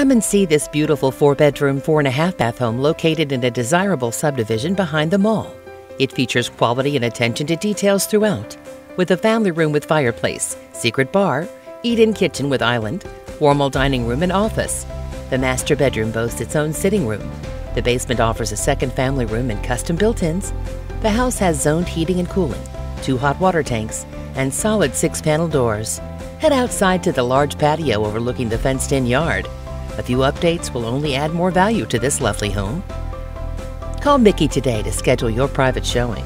Come and see this beautiful four bedroom, four and a half bath home located in a desirable subdivision behind the mall. It features quality and attention to details throughout, with a family room with fireplace, secret bar, eat in kitchen with island, formal dining room, and office. The master bedroom boasts its own sitting room. The basement offers a second family room and custom built ins. The house has zoned heating and cooling, two hot water tanks, and solid six panel doors. Head outside to the large patio overlooking the fenced in yard. A few updates will only add more value to this lovely home. Call Micci today to schedule your private showing.